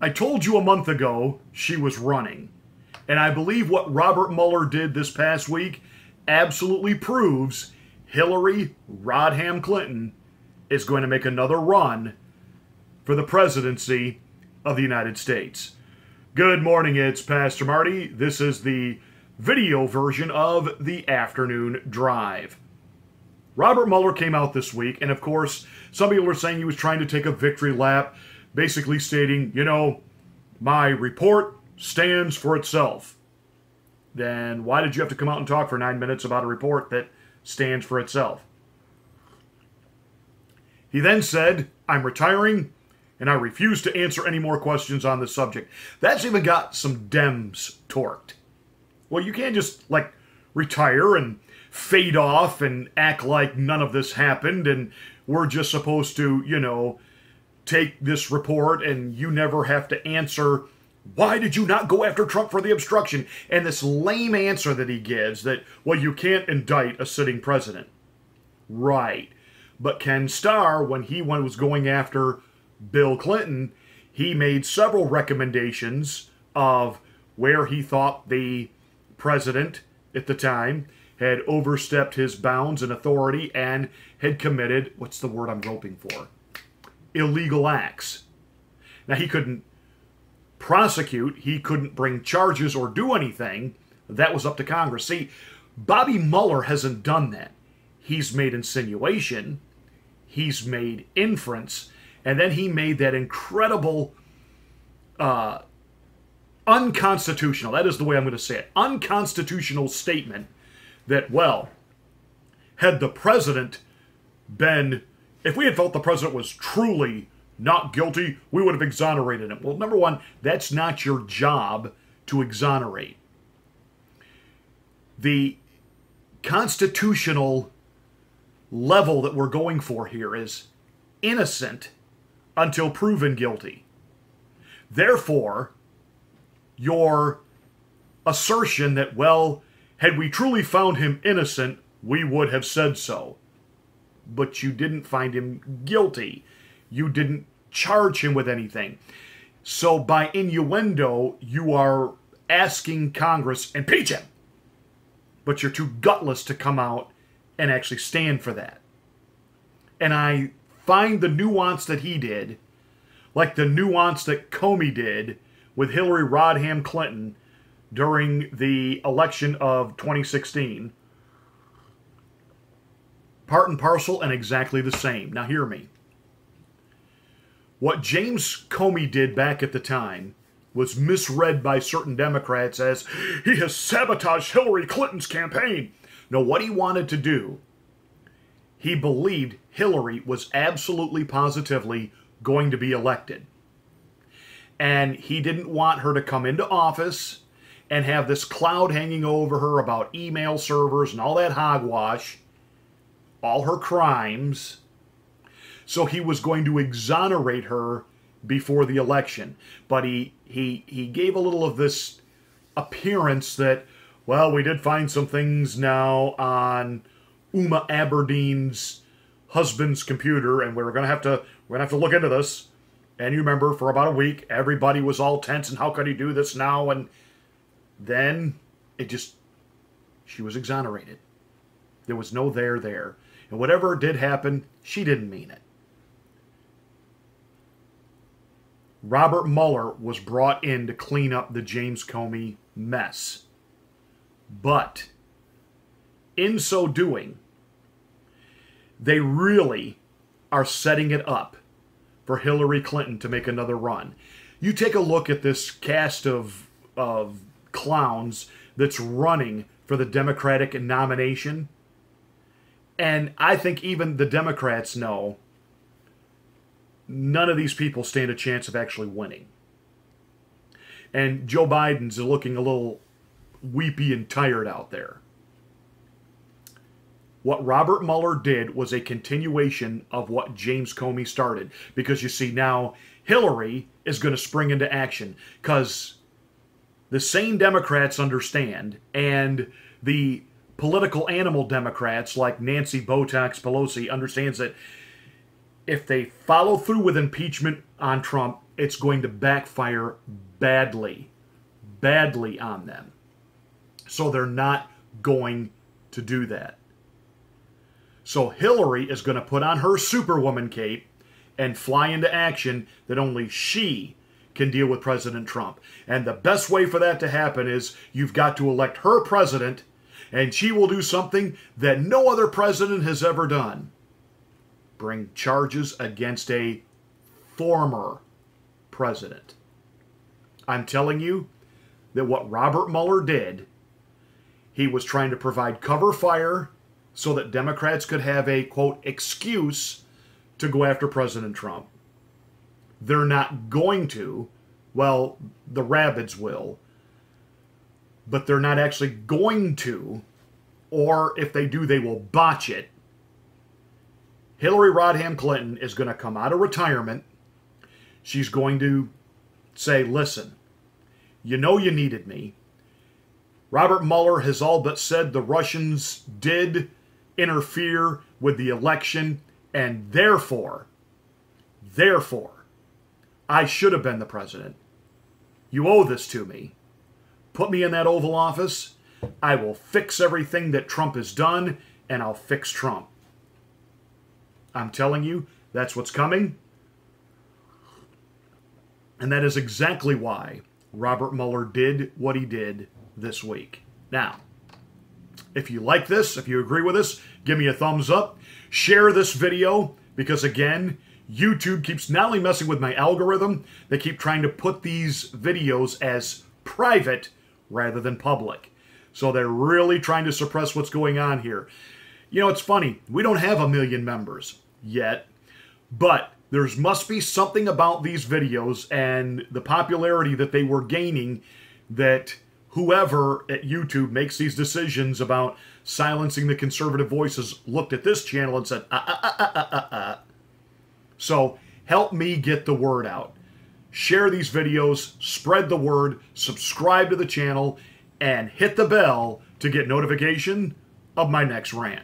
I told you a month ago she was running. And I believe what Robert Mueller did this past week absolutely proves Hillary Rodham Clinton is going to make another run for the presidency of the United States. Good morning, it's Pastor Marty. This is the video version of the afternoon drive. Robert Mueller came out this week, and of course, some people are saying he was trying to take a victory lap, basically stating, you know, my report stands for itself. Then why did you have to come out and talk for nine minutes about a report that stands for itself? He then said, I'm retiring and I refuse to answer any more questions on this subject. That's even got some Dems torqued. Well, you can't just, like, retire and fade off and act like none of this happened and we're just supposed to, you know, take this report and you never have to answer why did you not go after Trump for the obstruction? And this lame answer that he gives that, well, you can't indict a sitting president. Right. But Ken Starr, when he was going after Bill Clinton, he made several recommendations of where he thought the president at the time had overstepped his bounds and authority and had committed, what's the word I'm groping for? Illegal acts. Now, he couldn't prosecute, he couldn't bring charges or do anything. That was up to Congress. See, Bobby Mueller hasn't done that. He's made insinuation, he's made inference, and then he made that incredible, uh, unconstitutional, that is the way I'm going to say it, unconstitutional statement that, well, had the president been, if we had felt the president was truly not guilty, we would have exonerated him. Well, number one, that's not your job to exonerate. The constitutional level that we're going for here is innocent until proven guilty. Therefore, your assertion that, well, had we truly found him innocent, we would have said so. But you didn't find him guilty. You didn't charge him with anything. So by innuendo, you are asking Congress, impeach him. But you're too gutless to come out and actually stand for that. And I find the nuance that he did, like the nuance that Comey did with Hillary Rodham Clinton during the election of 2016, part and parcel and exactly the same. Now, hear me. What James Comey did back at the time was misread by certain Democrats as he has sabotaged Hillary Clinton's campaign. No, what he wanted to do, he believed Hillary was absolutely positively going to be elected. And he didn't want her to come into office and have this cloud hanging over her about email servers and all that hogwash, all her crimes so he was going to exonerate her before the election. But he, he, he gave a little of this appearance that, well, we did find some things now on Huma Abedin's husband's computer, and we are going to have to we're going to have to look into this. And you remember, for about a week, everybody was all tense, and how could he do this now? And then it just, she was exonerated. There was no there there. And whatever did happen, she didn't mean it. Robert Mueller was brought in to clean up the James Comey mess. But in so doing, they really are setting it up for Hillary Clinton to make another run. You take a look at this cast of, of clowns that's running for the Democratic nomination, and I think even the Democrats know none of these people stand a chance of actually winning. And Joe Biden's looking a little weepy and tired out there. What Robert Mueller did was a continuation of what James Comey started. Because you see, now Hillary is going to spring into action. Because the sane Democrats understand, and the political animal Democrats like Nancy Botox Pelosi understands that if they follow through with impeachment on Trump, it's going to backfire badly, badly on them. So they're not going to do that. So Hillary is going to put on her Superwoman cape and fly into action that only she can deal with President Trump. And the best way for that to happen is you've got to elect her president, and she will do something that no other president has ever done bring charges against a former president. I'm telling you that what Robert Mueller did, he was trying to provide cover fire so that Democrats could have a, quote, excuse to go after President Trump. They're not going to. Well, the rabbits will. But they're not actually going to. Or if they do, they will botch it. Hillary Rodham Clinton is going to come out of retirement. She's going to say, listen, you know you needed me. Robert Mueller has all but said the Russians did interfere with the election, and therefore, therefore, I should have been the president. You owe this to me. Put me in that Oval Office. I will fix everything that Trump has done, and I'll fix Trump. I'm telling you, that's what's coming. And that is exactly why Robert Mueller did what he did this week. Now, if you like this, if you agree with this, give me a thumbs up. Share this video because, again, YouTube keeps not only messing with my algorithm, they keep trying to put these videos as private rather than public. So they're really trying to suppress what's going on here. You know, it's funny. We don't have a million members yet, but there must be something about these videos and the popularity that they were gaining that whoever at YouTube makes these decisions about silencing the conservative voices looked at this channel and said, ah, ah, ah, ah, ah, ah. So help me get the word out. Share these videos, spread the word, subscribe to the channel, and hit the bell to get notification of my next rant.